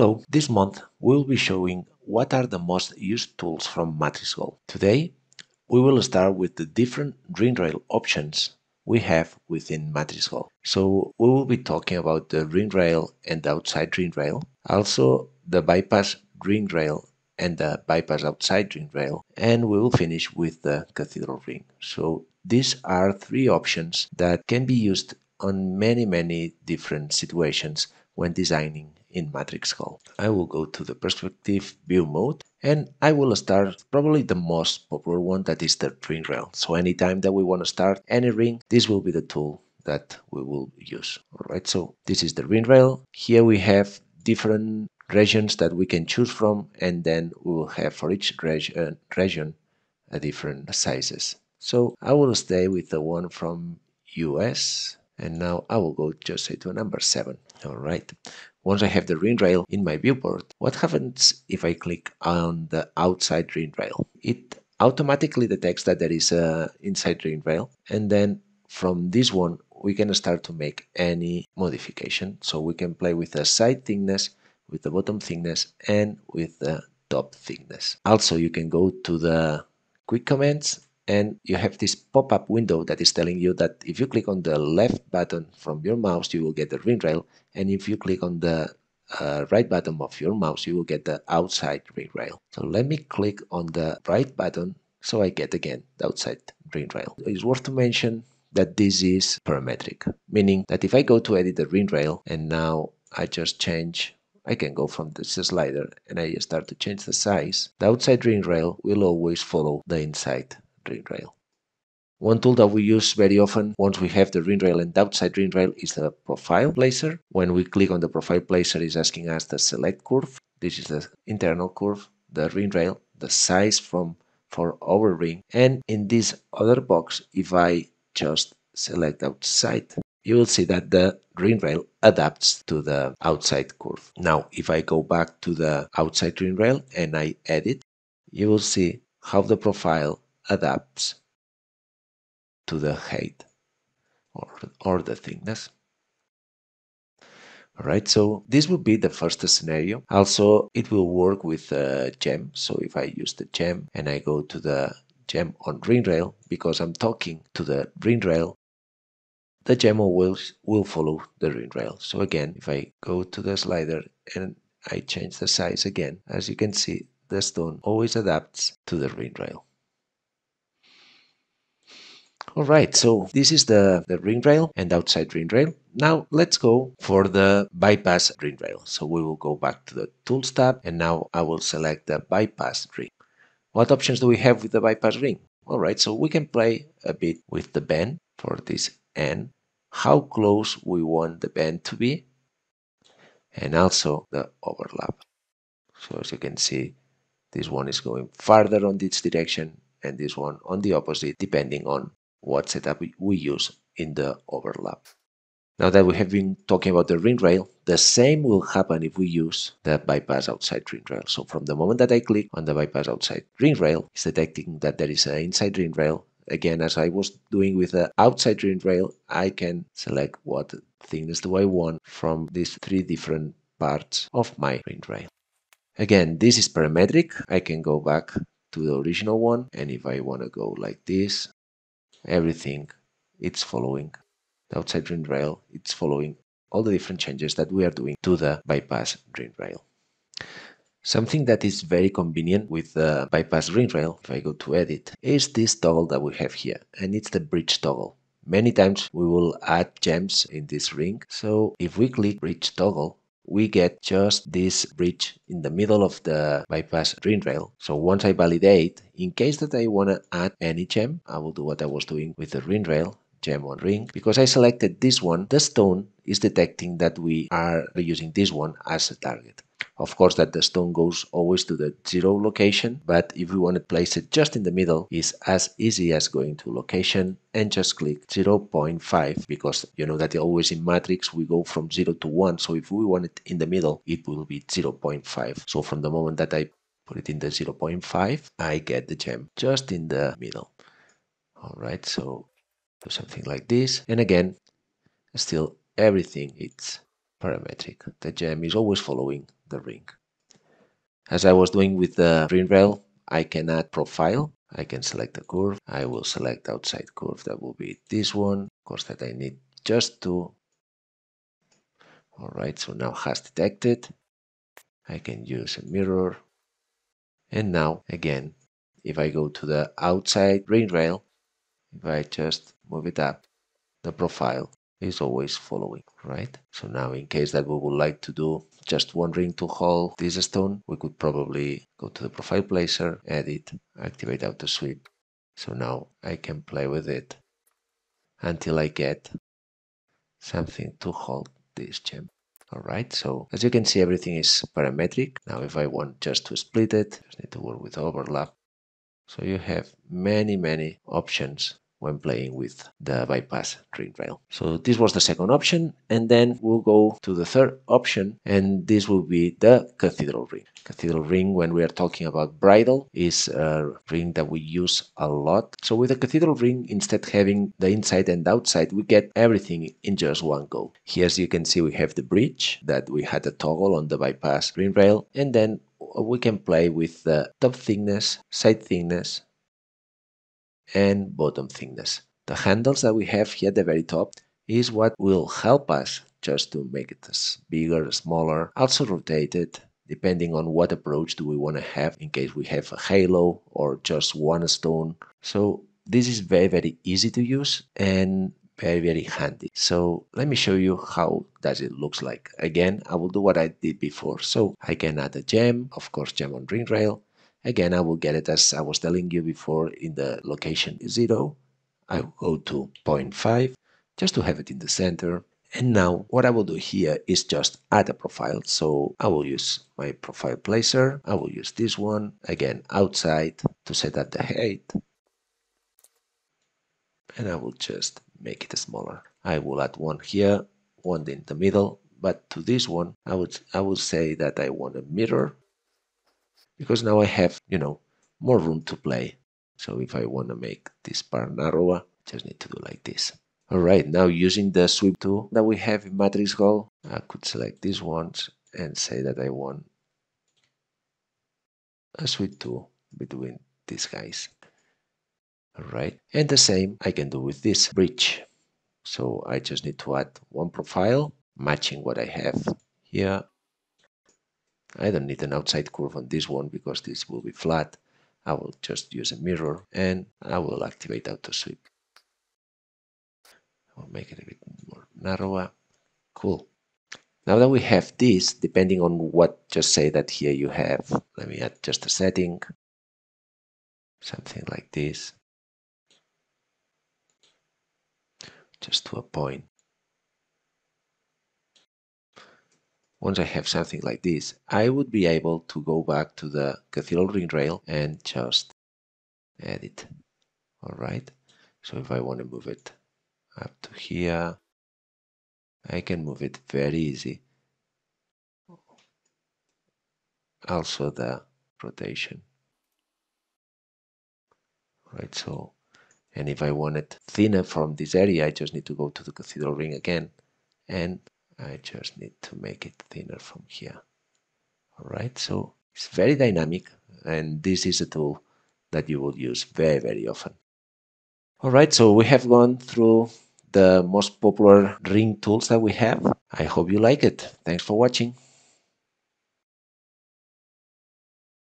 Hello, this month we'll be showing what are the most used tools from MatrixGold. Today we will start with the different ring rail options we have within MatrixGold. So we will be talking about the ring rail and the outside ring rail, also the bypass ring rail and the bypass outside ring rail, and we will finish with the cathedral ring. So these are three options that can be used on many many different situations when designing in MatrixGold. I will go to the perspective view mode and I will start probably the most popular one that is the ring rail. So anytime that we want to start any ring, this will be the tool that we will use. Alright, so this is the ring rail. Here we have different regions that we can choose from and then we will have for each reg uh, region a different sizes. So I will stay with the one from US and now I will go just say to number 7. Alright, once I have the ring rail in my viewport, what happens if I click on the outside ring rail? It automatically detects that there is a inside ring rail and then from this one we can start to make any modification. So we can play with the side thickness, with the bottom thickness and with the top thickness. Also you can go to the quick commands and you have this pop-up window that is telling you that if you click on the left button from your mouse you will get the ring rail. And if you click on the uh, right button of your mouse you will get the outside ring rail. So let me click on the right button so I get again the outside ring rail. It's worth to mention that this is parametric meaning that if I go to edit the ring rail and now I just change I can go from this slider and I start to change the size the outside ring rail will always follow the inside ring rail. One tool that we use very often once we have the ring rail and outside ring rail is the profile placer. When we click on the profile placer, it's asking us the select curve. This is the internal curve, the ring rail, the size from for our ring. And in this other box, if I just select outside, you will see that the ring rail adapts to the outside curve. Now, if I go back to the outside ring rail and I edit, you will see how the profile adapts to the height or, or the thickness. Alright, so this would be the first scenario. Also, it will work with a gem. So if I use the gem and I go to the gem on ring rail, because I'm talking to the ring rail, the gem will, will follow the ring rail. So again, if I go to the slider and I change the size again, as you can see, the stone always adapts to the ring rail. Alright, so this is the, the ring rail and outside ring rail. Now let's go for the bypass ring rail. So we will go back to the tools tab and now I will select the bypass ring. What options do we have with the bypass ring? Alright, so we can play a bit with the bend for this end, how close we want the bend to be, and also the overlap. So as you can see, this one is going farther on this direction and this one on the opposite depending on what setup we use in the overlap. Now that we have been talking about the ring rail, the same will happen if we use the bypass outside ring rail. So from the moment that I click on the bypass outside ring rail, it's detecting that there is an inside ring rail. Again, as I was doing with the outside ring rail, I can select what thickness do I want from these three different parts of my ring rail. Again, this is parametric. I can go back to the original one and if I want to go like this everything it's following. The outside ring rail it's following all the different changes that we are doing to the bypass ring rail. Something that is very convenient with the bypass ring rail if I go to edit is this toggle that we have here and it's the bridge toggle. Many times we will add gems in this ring so if we click bridge toggle we get just this bridge in the middle of the bypass ring rail. So once I validate, in case that I want to add any gem, I will do what I was doing with the ring rail, gem on ring. Because I selected this one, the stone is detecting that we are using this one as a target. Of course that the stone goes always to the zero location, but if we want to place it just in the middle, is as easy as going to location and just click 0.5 because you know that always in matrix we go from 0 to 1 so if we want it in the middle it will be 0.5 so from the moment that I put it in the 0.5 I get the gem just in the middle. Alright so do something like this. And again still everything it's parametric. The gem is always following the ring. As I was doing with the ring rail, I can add profile. I can select a curve. I will select outside curve. That will be this one. Of course, that I need just two. All right, so now has detected. I can use a mirror. And now, again, if I go to the outside ring rail, if I just move it up, the profile is always following, right? So now in case that we would like to do just one ring to hold this stone, we could probably go to the profile placer, edit, activate auto sweep. So now I can play with it until I get something to hold this gem. Alright, so as you can see everything is parametric. Now if I want just to split it, just need to work with overlap. So you have many, many options when playing with the bypass ring rail. So this was the second option and then we'll go to the third option and this will be the cathedral ring. Cathedral ring when we are talking about bridal is a ring that we use a lot. So with the cathedral ring instead having the inside and outside we get everything in just one go. Here as you can see we have the bridge that we had a toggle on the bypass ring rail and then we can play with the top thickness, side thickness, and bottom thickness. The handles that we have here at the very top is what will help us just to make it bigger, smaller, also rotate it depending on what approach do we want to have in case we have a halo or just one stone. So this is very, very easy to use and very, very handy. So let me show you how does it looks like. Again, I will do what I did before. So I can add a gem, of course, gem on ring rail. Again, I will get it as I was telling you before in the location 0. I will go to 0.5 just to have it in the center. And now what I will do here is just add a profile. So I will use my profile placer. I will use this one again outside to set up the height. And I will just make it smaller. I will add one here, one in the middle, but to this one, I would I would say that I want a mirror because now I have, you know, more room to play. So if I want to make this part narrower, just need to do like this. Alright, now using the sweep tool that we have in MatrixGold, I could select these ones and say that I want a sweep tool between these guys. Alright, and the same I can do with this bridge. So I just need to add one profile matching what I have here. I don't need an outside curve on this one because this will be flat. I will just use a mirror and I will activate auto sweep. I'll make it a bit more narrower. Cool. Now that we have this, depending on what, just say that here you have, let me add just a setting, something like this. just to a point. Once I have something like this, I would be able to go back to the cathedral ring rail and just edit. Alright, so if I want to move it up to here, I can move it very easy. Also the rotation. Right, so and if I want it thinner from this area, I just need to go to the cathedral ring again. And I just need to make it thinner from here. All right, so it's very dynamic. And this is a tool that you will use very, very often. All right, so we have gone through the most popular ring tools that we have. I hope you like it. Thanks for watching.